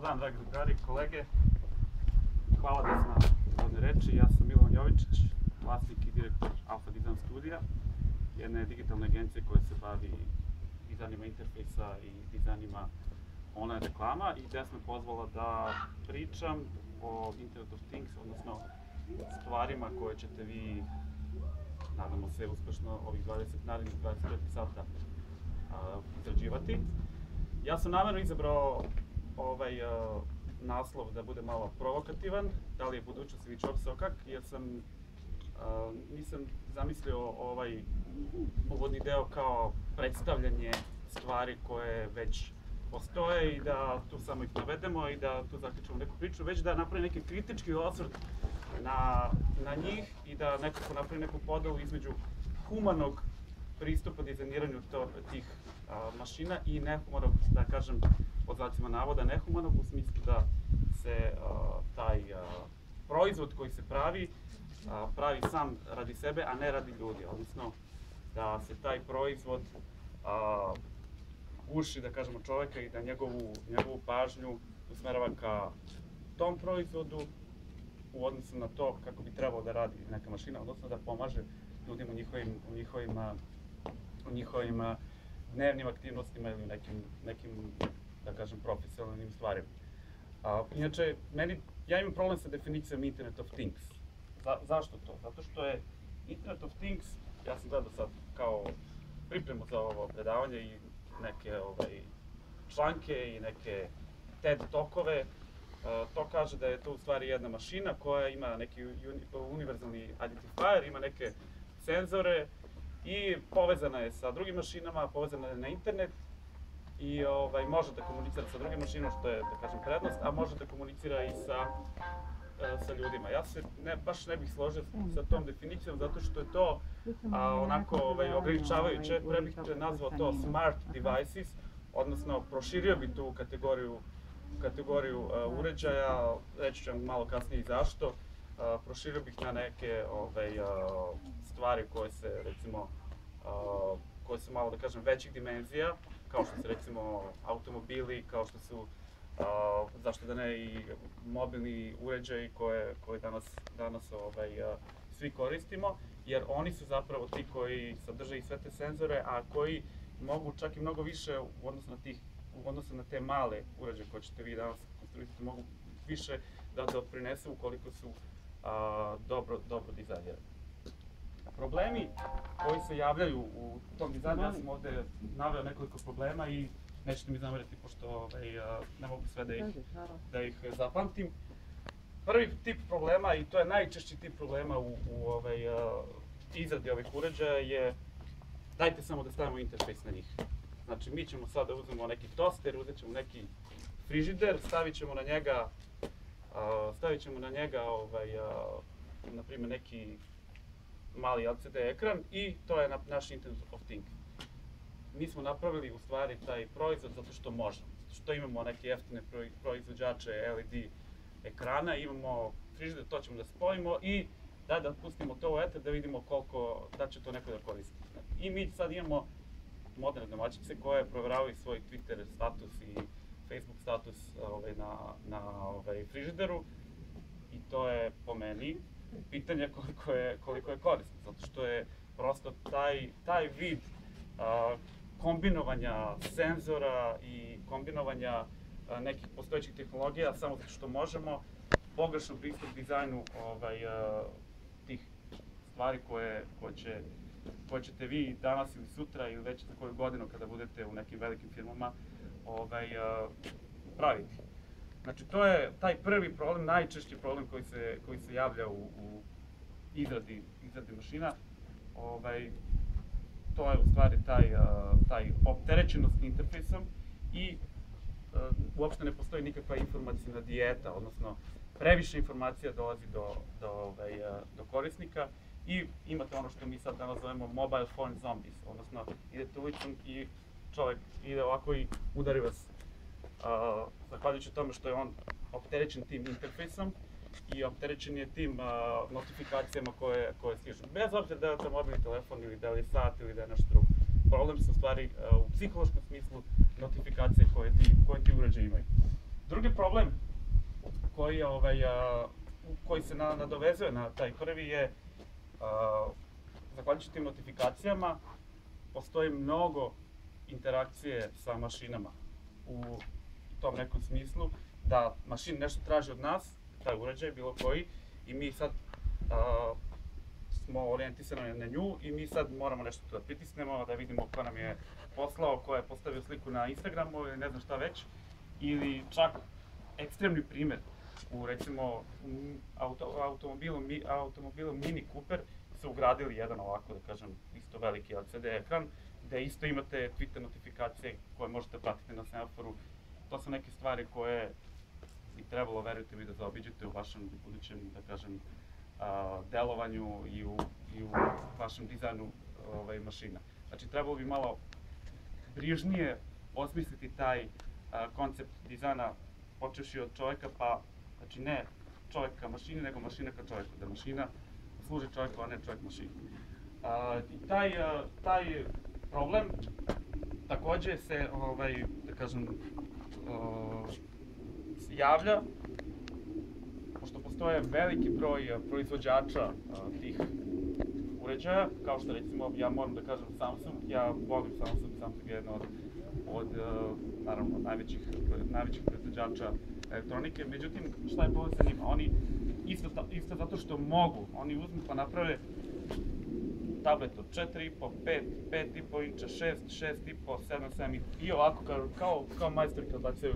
Dobar dan, dragi drugari i kolege. Hvala da sam na reči. Ja sam Milovan Jovičić, vlasnik i direktor Alpha Design studija, jedne digitalne agencije koja se bavi dizajnima interfejsa i dizajnima online reklama i gde sam pozvala da pričam o Internet of Things, odnosno stvarima koje ćete vi, nadamo se, uspešno ovih 20, narednih 24 sata izrađivati. Ja sam namerno izabrao ovaj uh, naslov da bude malo provokativan, da li je budućnost ili čop sokak, jer sam uh, nisam zamislio ovaj uvodni deo kao predstavljanje stvari koje već postoje i da tu samo ih navedemo i da tu zaključimo neku priču, već da napravim neki kritički osvrt na, na njih i da nekako napravim neku podelu između humanog pristupa dizajniranju to, tih a, mašina i nehumanog, da kažem, pod znacima navoda, nehumanog u smislu da se a, taj a, proizvod koji se pravi, a, pravi sam radi sebe, a ne radi ljudi, odnosno da se taj proizvod a, uši, da kažemo, čoveka i da njegovu, njegovu pažnju usmerava ka tom proizvodu u odnosu na to kako bi trebalo da radi neka mašina, odnosno da pomaže ljudima u njihovim, u njihovim, u njihovim dnevnim aktivnostima ili nekim, nekim da kažem, profesionalnim stvarima. A, inače, meni, ja imam problem sa definicijom Internet of Things. Za, zašto to? Zato što je Internet of Things, ja sam gledao sad kao pripremu za ovo predavanje i neke ovaj, članke i neke TED tokove, to kaže da je to u stvari jedna mašina koja ima neki univerzalni identifier, ima neke senzore i povezana je sa drugim mašinama, povezana je na internet i ovaj, može da komunicira sa drugim mašinom, što je, da kažem, prednost, a može da komunicira i sa, sa ljudima. Ja se ne, baš ne bih složio sa tom definicijom, zato što je to a, onako ovaj, ograničavajuće, pre bih nazvao to smart devices, odnosno proširio bi tu kategoriju kategoriju uh, uređaja, reći ću vam malo kasnije i zašto. Uh, proširio bih na neke ovaj, uh, stvari koje se, recimo, koje su malo, da kažem, većih dimenzija, kao što su, recimo, automobili, kao što su, uh, zašto da ne, i mobilni uređaji koje, koje danas, danas ovaj, uh, svi koristimo, jer oni su zapravo ti koji sadrže i sve te senzore, a koji mogu čak i mnogo više u odnosu na tih u odnosu na te male uređaje koje ćete vi danas konstruisati mogu više da doprinesu ukoliko su a, dobro, dobro dizajnirani. Problemi koji se javljaju u tom dizajnu, ja sam ovde naveo nekoliko problema i nećete mi zameriti pošto ovaj, ne mogu sve da ih, da ih zapamtim. Prvi tip problema, i to je najčešći tip problema u, u ovaj, izradi ovih uređaja, je dajte samo da stavimo interfejs na njih. Znači, mi ćemo sada da uzmemo neki toster, uzet ćemo neki frižider, stavit ćemo na njega, stavit ćemo na njega, ovaj, na primjer, neki mali LCD ekran i to je na, naš Internet of Things. Mi smo napravili u stvari taj proizvod zato što možemo, zato što imamo neke jeftine proizvođače LED ekrana, imamo frižider, to ćemo da spojimo i da, da pustimo to u eter da vidimo koliko, da će to neko da koristi. I mi sad imamo moderne domaćice koje proveravaju svoj Twitter status i Facebook status ovaj, na, na ovaj, frižideru i to je po meni pitanje koliko je, koliko je korisno, zato što je prosto taj, taj vid a, kombinovanja senzora i kombinovanja a, nekih postojećih tehnologija samo zato što možemo pogrešan pristup dizajnu ovaj, a, tih stvari koje, koje će koje ćete vi danas ili sutra ili već za koju godinu kada budete u nekim velikim firmama ovaj, uh, praviti. Znači, to je taj prvi problem, najčešći problem koji se, koji se javlja u, u izradi, izradi mašina. Ovaj, to je u stvari taj, taj opterećenost interfejsom i uopšte ne postoji nikakva informacijna dijeta, odnosno previše informacija dolazi do, do, ovaj, do korisnika i imate ono što mi sad danas zovemo mobile phone zombies, odnosno idete ulicom i čovjek ide ovako i udari vas. Uh, zahvaljujući tome što je on opterećen tim interfejsom i opterećen je tim uh, notifikacijama koje, koje stižu. Bez obzira da je to mobilni telefon ili da li je sat ili da je nešto drugo. Problem su stvari uh, u psihološkom smislu notifikacije koje ti, koje ti uređaje imaju. Drugi problem koji, ovaj, a, koji se na, nadovezuje na taj prvi je, a, zahvaljujući tim notifikacijama, postoji mnogo interakcije sa mašinama u tom nekom smislu, da mašin nešto traži od nas, taj uređaj, bilo koji, i mi sad a, smo orijentisani na nju i mi sad moramo nešto tu da pritisnemo, da vidimo ko nam je poslao, ko je postavio sliku na Instagramu ili ne znam šta već, ili čak ekstremni primer u recimo auto, automobilu, mi, automobilu Mini Cooper su ugradili jedan ovako, da kažem, isto veliki LCD ekran, gde isto imate Twitter notifikacije koje možete pratiti na semaforu. To su neke stvari koje bi trebalo, verujte mi, da zaobiđete u vašem budućem, da kažem, a, delovanju i u, i u vašem dizajnu ovaj, mašina. Znači, trebalo bi malo brižnije osmisliti taj koncept dizajna počeši od čoveka, pa, znači ne čovek ka mašini, nego mašina ka čoveku, da mašina služi čoveku, a ne čovek mašini. A, I taj, taj problem takođe se, ovaj, da kažem, javlja pošto postoje veliki broj proizvođača tih uređaja, kao što recimo, ja moram da kažem Samsung, ja volim Samsung, Samsung je jedna od, od naravno, najvećih, najvećih proizvođača elektronike, međutim, šta je povod sa njima? Oni, isto, isto zato što mogu, oni uzmu pa naprave tablet od 4,5, 5, 5,5 inča, 6, 6,5, 7, 7 i ovako kao, kao, kao kad bacaju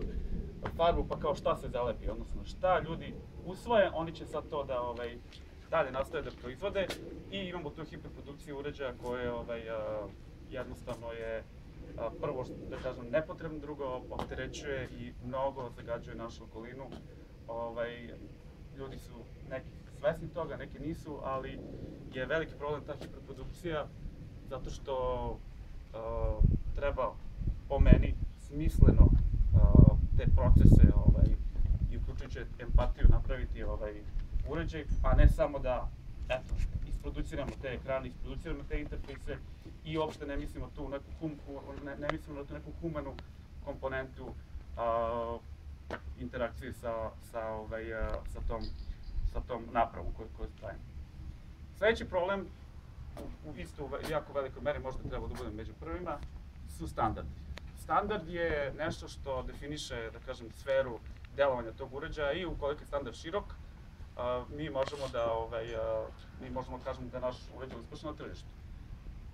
farbu, pa kao šta se zalepi, odnosno šta ljudi usvoje, oni će sad to da ovaj, dalje nastave da proizvode i imamo tu hiperprodukciju uređaja koje ovaj, jednostavno je prvo, da kažem, nepotrebno, drugo opterećuje i mnogo zagađuje našu okolinu. Ovaj, ljudi su neki svesni toga, neki nisu, ali je veliki problem ta hiperprodukcija zato što a, treba po meni smisleno a, te procese ovaj, i uključujući empatiju napraviti ovaj uređaj, a ne samo da eto, isproduciramo te ekrane, isproduciramo te interfejse i uopšte ne mislimo tu neku hum, ne, ne mislimo na tu neku humanu komponentu a, interakcije sa, sa, ovaj, a, sa, tom, sa tom napravom koju, koju stavimo. Sledeći problem, u, u isto u jako velikoj meri, možda treba da budem među prvima, su standardi. Standard je nešto što definiše, da kažem, sferu delovanja tog uređaja i ukoliko je standard širok, a, mi možemo da, ovaj, a, mi možemo kažemo da je naš uređaj uspešan na tržištu.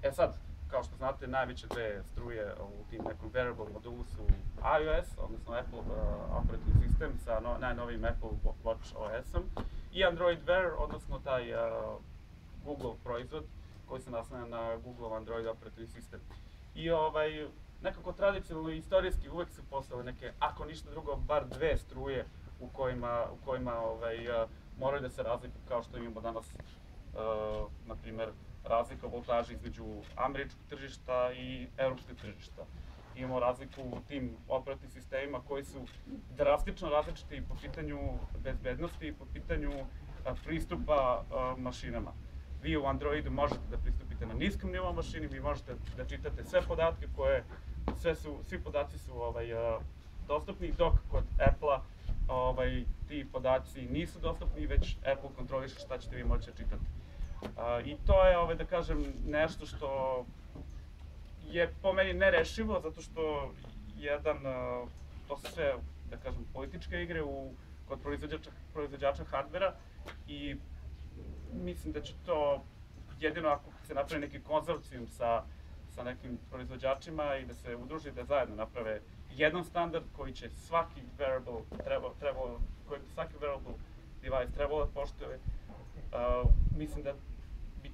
E sad, kao što znate, najveće dve struje u tim nekom wearable modulu su iOS, odnosno Apple uh, operating system sa no, najnovijim Apple Watch OS-om i Android Wear, odnosno taj uh, Google proizvod koji se naslanja na Google Android operating system. I ovaj, nekako tradicionalno i istorijski uvek su postale neke, ako ništa drugo, bar dve struje u kojima, u kojima ovaj, moraju da se razlikuju kao što imamo danas, uh, na primer, razlika u između američkog tržišta i evropskog tržišta. Imamo razliku u tim operativnim sistemima koji su drastično različiti po pitanju bezbednosti i po pitanju pristupa mašinama. Vi u Androidu možete da pristupite na niskom nivou mašini, vi možete da čitate sve podatke koje, sve su, svi podaci su ovaj, dostupni, dok kod Apple-a ovaj, ti podaci nisu dostupni, već Apple kontroliše šta ćete vi moći da čitate. A, I to je, ovaj, da kažem, nešto što je po meni nerešivo, zato što jedan, to su sve, da kažem, političke igre u, kod proizvođača, proizvođača hardvera i mislim da će to jedino ako se napravi neki konzorcijum sa, sa nekim proizvođačima i da se udruži da zajedno naprave jedan standard koji će svaki wearable treba, treba, koji svaki wearable device trebalo da poštuje. Uh, mislim da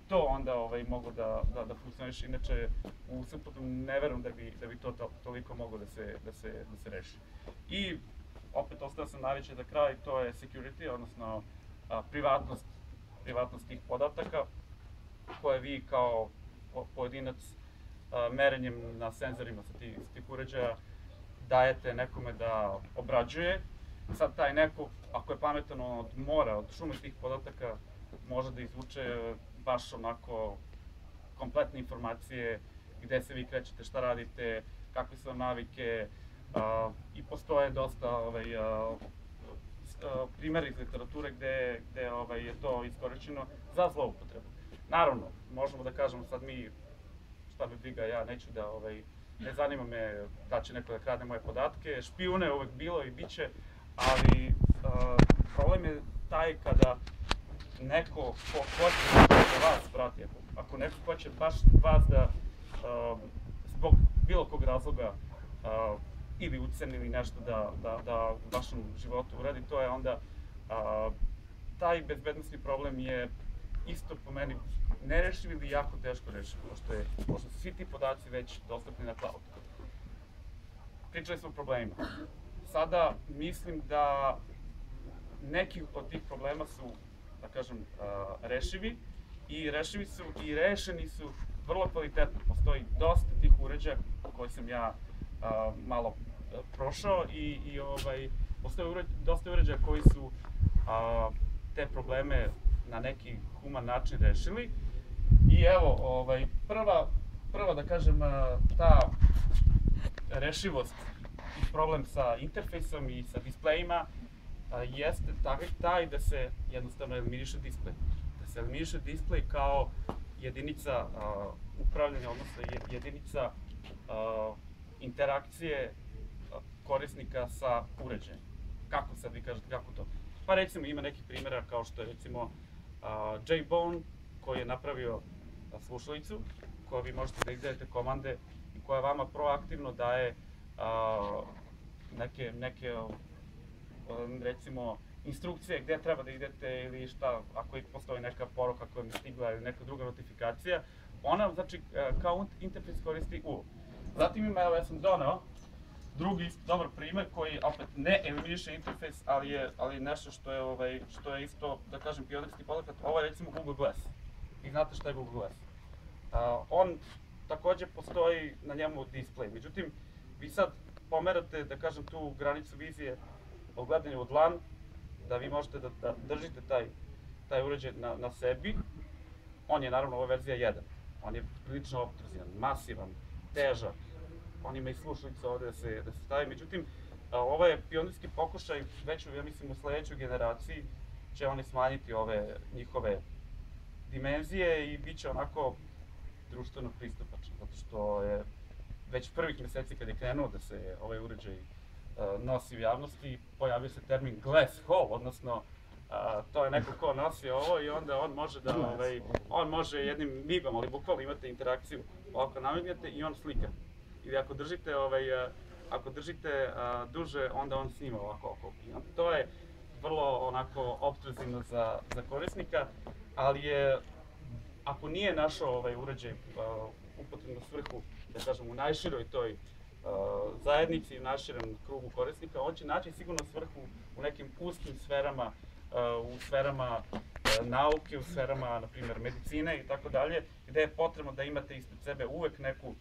to onda ovaj, moglo da, da, da funkcioniše, inače u suprotnom ne verujem da bi, da bi to, to toliko moglo da se, da se, da se reši. I opet ostao sam najveće za kraj, to je security, odnosno a, privatnost, privatnost tih podataka, koje vi kao pojedinac a, merenjem na senzorima sa tih, sa tih uređaja dajete nekome da obrađuje. Sad taj neko, ako je pametan od mora, od šume tih podataka, može da izvuče baš onako kompletne informacije gde se vi krećete, šta radite, kakve su vam navike, a, i postoje dosta ovaj, a, a, primjera iz literature gde, gde ovaj, je to iskorišćeno za zloupotrebu. Naravno, možemo da kažemo sad mi, šta me briga, ja neću da, ovaj, ne zanima me da će neko da krade moje podatke, špijune uvek bilo i bit će, ali a, problem je taj kada neko ko hoće da vas prati, ako, ako neko hoće baš vas da um, zbog bilo kog razloga uh, ili uceni ili nešto da, da, da u vašem životu uradi, to je onda uh, taj bezbednostni problem je isto po meni nerešiv ili jako teško rešiv, pošto, je, pošto svi ti podaci već dostupni na cloud. Pričali smo o problemima. Sada mislim da neki od tih problema su, da kažem, rešivi i rešivi su i rešeni su vrlo kvalitetno. Postoji dosta tih uređaja koje sam ja malo uh, prošao i, i ovaj, postoje dosta uređaja koji su uh, te probleme na neki human način rešili. I evo, ovaj, prva, prva da kažem, ta rešivost i problem sa interfejsom i sa displejima a, jeste taj, taj da se jednostavno eliminiše displej. Da se eliminiše displej kao jedinica a, upravljanja, odnosno je- jedinica a, interakcije korisnika sa uređajem. Kako sad vi kažete, kako to? Pa recimo ima nekih primjera kao što je recimo a, JBone koji je napravio slušalicu koju vi možete da izdajete komande i koja vama proaktivno daje a, neke, neke recimo instrukcije gde treba da idete ili šta, ako i postoji neka poruka koja mi stigla ili neka druga notifikacija, ona znači e, kao int- interfejs koristi U. Zatim ima, evo ja sam doneo drugi dobar primer koji opet ne eliminiše interfejs, ali je, ali nešto što je, ovaj, što je isto, da kažem, pionirski poduhvat. Ovo je recimo Google Glass. Vi znate šta je Google Glass. On takođe postoji na njemu display. Međutim, vi sad pomerate, da kažem, tu granicu vizije od gledanja u dlan, da vi možete da, da držite taj, taj uređaj na, na sebi. On je naravno ova verzija 1. On je prilično optrazivan, masivan, težak. On ima i slušalice ovde da se, da se stavi. Međutim, ovo je pionirski pokušaj, već ja mislim, u sledećoj generaciji će oni smanjiti ove njihove dimenzije i bit će onako društveno pristupačan, zato što je već prvih meseci kad je krenuo da se ovaj uređaj nosi u javnosti, pojavio se termin glass hole, odnosno uh, to je neko ko nosi ovo i onda on može da, ovaj, on može jednim migom, ali bukvalno imate interakciju, ovako namignete i on slika. Ili ako držite, ovaj, uh, ako držite uh, duže, onda on snima ovako oko. I onda to je vrlo onako obtruzivno za, za korisnika, ali je ako nije našao ovaj uređaj uh, upotrebnu svrhu, da kažem, u najširoj toj zajednici, u najširem krugu korisnika, on će naći sigurno svrhu u nekim uskim sferama, u sferama nauke, u sferama, na primjer, medicine i tako dalje, gde je potrebno da imate ispred sebe uvek neku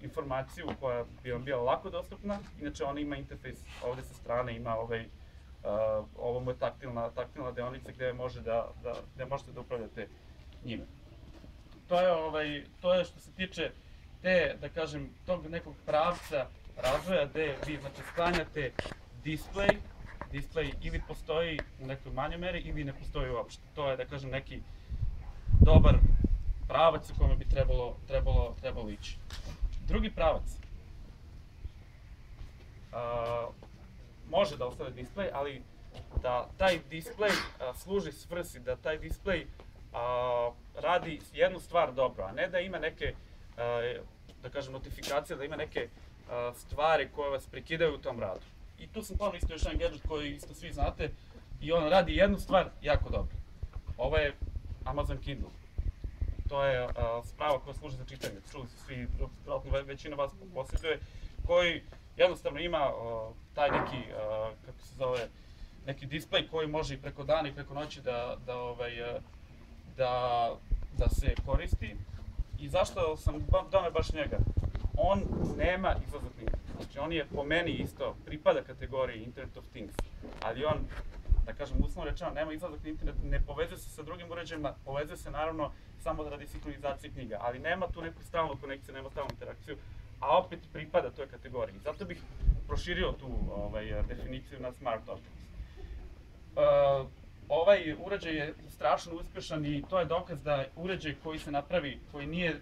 informaciju koja bi vam bila lako dostupna. Inače, ona ima interfejs ovde sa strane, ima ovaj, ovo mu je taktilna, taktilna deonica gde može da, da, gde možete da upravljate njime. To je, ovaj, to je što se tiče te, da kažem, tog nekog pravca razvoja gde vi znači, sklanjate display, display ili postoji u nekoj manjoj meri ili ne postoji uopšte. To je, da kažem, neki dobar pravac u kome bi trebalo, trebalo, trebalo ići. Drugi pravac. A, može da ostane display, ali da taj display a, služi svrsi, da taj display a, radi jednu stvar dobro, a ne da ima neke, a, da kažem, notifikacije, da ima neke a, stvari koje vas prekidaju u tom radu. I tu sam ponovno isto još jedan gadget koji isto svi znate i on radi jednu stvar jako dobro. Ovo je Amazon Kindle. To je a, sprava koja služi za čitanje, čuli su svi, većina vas posjetuje, koji jednostavno ima a, taj neki, a, kako se zove, neki display koji može i preko dana i preko noći da, da, ovaj, da, da se koristi. I zašto sam doneo baš njega? On nema izlazak. Znači on je po meni isto, pripada kategoriji Internet of Things, ali on, da kažem uslovno rečeno, nema izlazak na internet, ne povezuje se sa drugim uređajima, povezuje se naravno samo radi sinhronizacije knjiga, ali nema tu neku stalnu konekciju, nema stalnu interakciju, a opet pripada toj kategoriji. Zato bih proširio tu ovaj, definiciju na smart objects. Uh, ovaj uređaj je strašno uspešan i to je dokaz da uređaj koji se napravi, koji nije,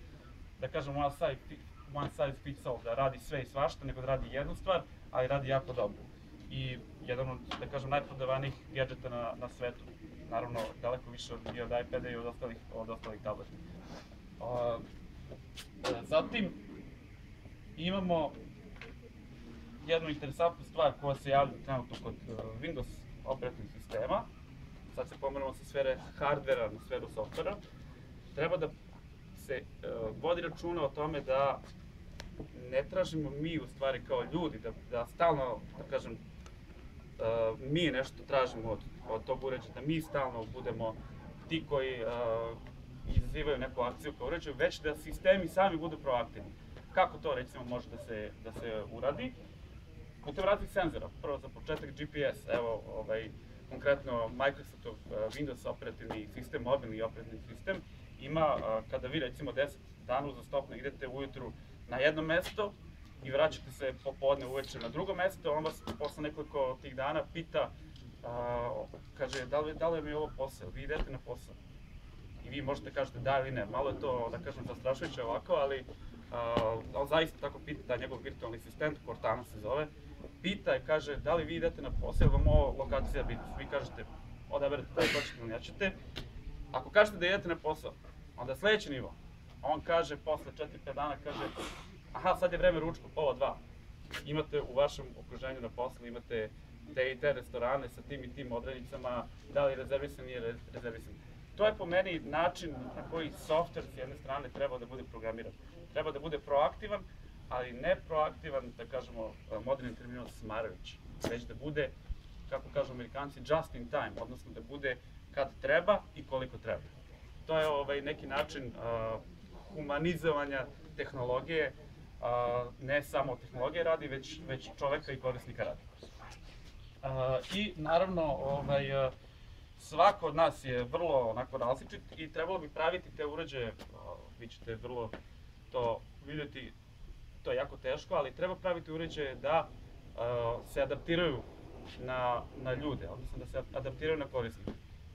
da kažem, one size, one size fits all, da radi sve i svašta, nego da radi jednu stvar, ali radi jako dobro. I jedan od, da kažem, najprodavanijih gadžeta na, na svetu. Naravno, daleko više od, i od iPada i od ostalih, od ostalih tableta. Uh, zatim, imamo jednu interesantnu stvar koja se javlja trenutno kod uh, Windows operativnih sistema, sad se pomeramo sa sfere hardvera na sferu softvera, treba da se uh, vodi računa o tome da ne tražimo mi u stvari kao ljudi, da, da stalno, da kažem, uh, mi nešto tražimo od, od tog uređaja, da mi stalno budemo ti koji uh, izazivaju neku akciju kao uređaju, već da sistemi sami budu proaktivni. Kako to recimo može da se, da se uradi? Putem raznih senzora. Prvo za početak GPS, evo ovaj, konkretno Microsoftov uh, Windows operativni sistem, mobilni operativni sistem, ima, uh, kada vi recimo 10 dana uzastopno idete ujutru na jedno mesto i vraćate se popodne uveče na drugo mesto, on vas posle nekoliko tih dana pita, uh, kaže, da li, da li mi ovo posao, vi idete na posao. I vi možete kažete da ili ne, malo je to, da kažem, zastrašujuće ovako, ali on zaista tako pita, da njegov virtualni asistent, Cortana se zove, pita kaže da li vi idete na posao, vam ovo lokacija biti. Vi kažete, odaberete da li hoćete ili nećete. Ako kažete da idete na posao, onda sledeći nivo, on kaže posle 4-5 dana, kaže, aha, sad je vreme ručka, pola dva. Imate u vašem okruženju na poslu, imate te i te restorane sa tim i tim odrednicama, da li rezervisan nije rezervisan. To je po meni način na koji software s jedne strane treba da bude programiran. Treba da bude proaktivan, ali ne proaktivan, da kažemo, modernim terminom smarajući, već da bude, kako kažu amerikanci, just in time, odnosno da bude kad treba i koliko treba. To je ovaj, neki način uh, humanizovanja tehnologije, uh, ne samo tehnologije radi, već, već čoveka i korisnika radi. Uh, I naravno, ovaj, uh, svako od nas je vrlo onako različit i trebalo bi praviti te uređaje, uh, vi ćete vrlo to vidjeti, to je jako teško, ali treba praviti uređaje da uh, se adaptiraju na, na ljude, odnosno da se adaptiraju na korisnike.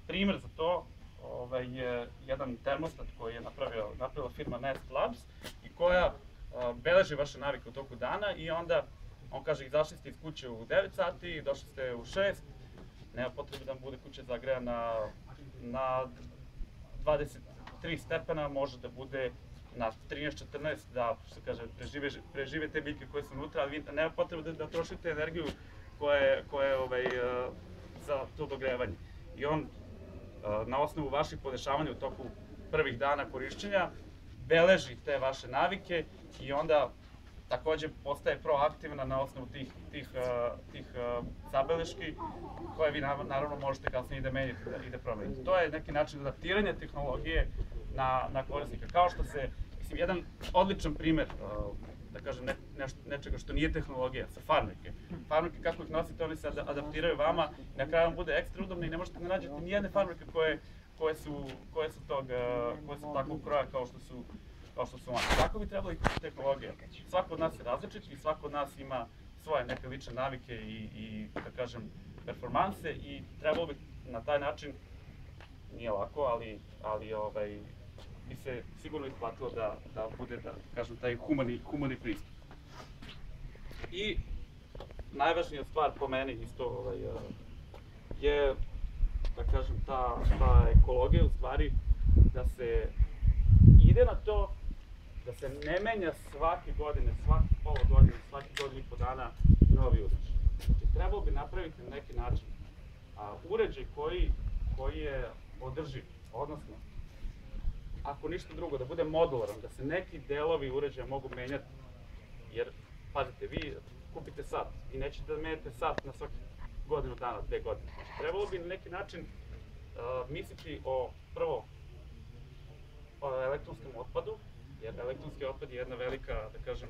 Primer za to ovaj, je jedan termostat koji je napravio, napravila firma Nest Labs i koja uh, beleži vaše navike u toku dana i onda on kaže izašli ste iz kuće u 9 sati, došli ste u 6, nema potrebe da vam bude kuća zagrejana na 23 stepena, može da bude na 13-14 da, što kaže, prežive, prežive te biljke koje su unutra, ali vi nema potrebe da, da trošite energiju koja je, koja je ovaj, uh, za to dogrevanje. I on, uh, na osnovu vaših podešavanja u toku prvih dana korišćenja, beleži te vaše navike i onda takođe postaje proaktivna na osnovu tih, tih, uh, tih uh, zabeleški koje vi naravno možete kasnije i da menjate da, i da promenite. To je neki način adaptiranja tehnologije na, na korisnika. Kao što se, mislim, jedan odličan primer, uh, da kažem, ne, nešto, nečega što nije tehnologija, sa farmike. Farmike, kako ih nosite, oni se adaptiraju vama na kraju vam bude ekstra udobno i ne možete da nađete ni jedne farmike koje, koje su, koje su tog, koje su takvog kroja kao što su kao što su oni. Tako bi trebalo i tehnologija. Svako od nas je različit i svako od nas ima svoje neke lične navike i, i da kažem, performanse i trebalo bi na taj način, nije lako, ali, ali ovaj, bi se sigurno isplatilo da, da bude, da kažem, taj humani, humani pristup. I najvažnija stvar po meni isto ovaj, je, da kažem, ta, ta ekologija u stvari, da se ide na to da se ne menja svake godine, svake pola godine, svake godine i po dana novi uređaj. Znači, trebalo bi napraviti na neki način a, uređaj koji, koji je održiv, odnosno, ako ništa drugo, da bude modularan, da se neki delovi uređaja mogu menjati, jer, pazite, vi kupite sat i nećete da menjate sat na svaki godinu dana, dve godine. Znači, trebalo bi na neki način misliti o, prvo, o elektronskom otpadu, jer elektronski otpad je jedna velika, da kažem,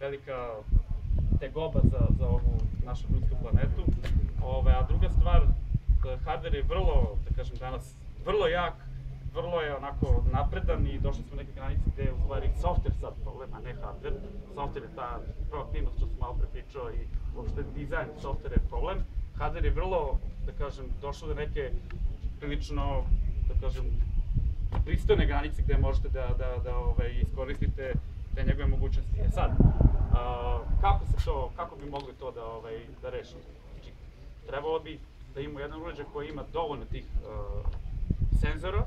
velika tegoba za, za ovu našu ljudsku planetu. Ove, a druga stvar, hardware je vrlo, da kažem danas, vrlo jak vrlo je onako napredan i došli smo neke granice gde u stvari software sad problem, a ne hardware. Software je ta proaktivnost što sam malo pre pričao i uopšte dizajn softvera je problem. Hardware je vrlo, da kažem, došao do neke prilično, da kažem, pristojne granice gde možete da, da, da ovaj, iskoristite te njegove mogućnosti. E sad, a, kako se to, kako bi mogli to da, ovaj, da rešimo? Znači, trebalo bi da imamo jedan uređaj koji ima dovoljno tih uh, senzora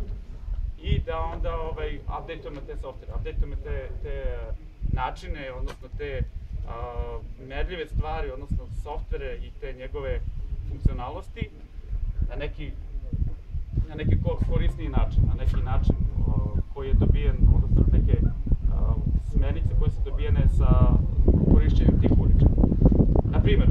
i da onda ovaj, updateujemo te softvere, updateujemo te, te načine, odnosno te uh, merljive stvari, odnosno softvere i te njegove funkcionalnosti na neki na neki korisniji način, na neki način koji je dobijen, odnosno neke smernice koje su dobijene sa korišćenjem tih uređaja. Naprimer,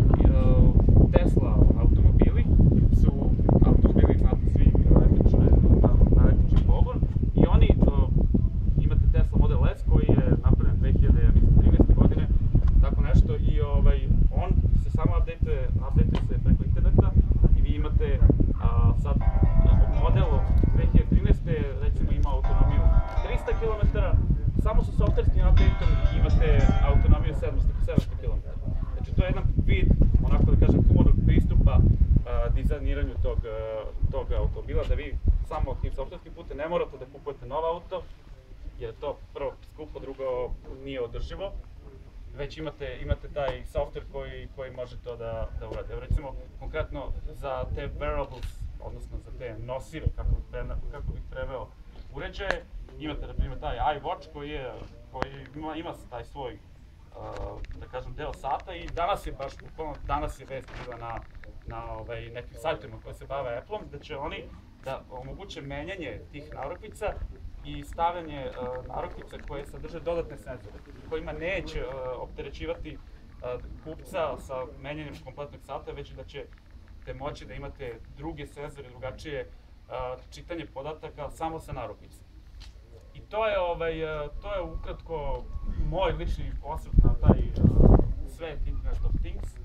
već imate, imate taj software koji, koji može to da, da urade. Recimo, konkretno za te wearables, odnosno za te nosive, kako pre, kako bih preveo uređaje, imate, na primjer, taj iWatch koji, je, koji ima, ima taj svoj, uh, da kažem, deo sata i danas je baš, bukvalno danas je vest bila na, na ovaj, nekim sajtovima koji se bave Apple-om, da će oni da omoguće menjanje tih narukvica i stavljanje uh, narukvica koje sadrže dodatne senzore, kojima neće uh, opterećivati uh, kupca sa menjanjem kompletnog sata, već da će te moći da imate druge senzore, drugačije čitanje podataka samo sa narukvice. I to je, ovaj, to je ukratko moj lični osvrt na taj svet Internet of Things.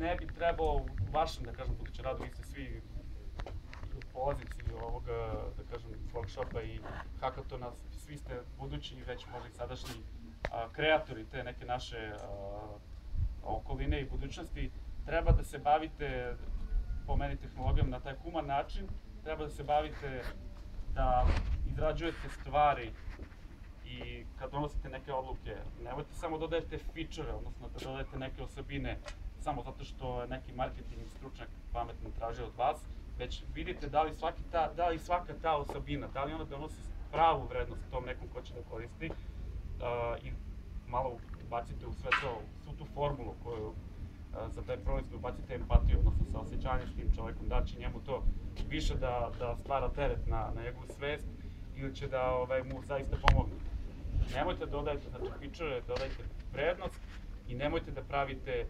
Ne bi trebalo u vašem, da kažem, budućem radu, vi ste svi poziciji ovog, da kažem, workshopa i hackathona, svi ste budući i već možda i sadašnji a, kreatori te neke naše a, okoline i budućnosti, treba da se bavite, po meni, tehnologijom na taj human način, treba da se bavite da izrađujete stvari i kad donosite neke odluke, nemojte samo dodajete feature, odnosno da dodajete neke osobine samo zato što je neki marketing stručnjak pametno traži od vas, već vidite da li, svaki ta, da li svaka ta osobina, da li ona donosi pravu vrednost tom nekom ko će da koristi uh, i malo bacite u sve to, svu tu formulu koju uh, za taj proizvod ubacite empatiju, odnosno sa osjećanje s tim čovjekom, da će njemu to više da, da stvara teret na, na njegovu svest ili će da ovaj, mu zaista pomogne. Nemojte da dodajete, znači, feature, dodajte vrednost i nemojte da pravite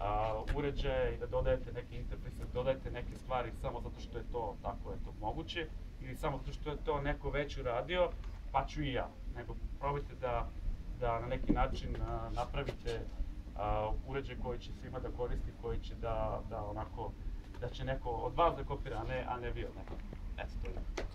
a, i da dodajete neke interfejse, da dodajete neke stvari samo zato što je to tako je to moguće ili samo zato što je to neko već uradio, pa ću i ja. Nego probajte da, da na neki način a, napravite a, uređaj koji će svima da koristi, koji će da, da onako, da će neko od vas da kopira, a ne, a ne vi od nekog. Eto, to je.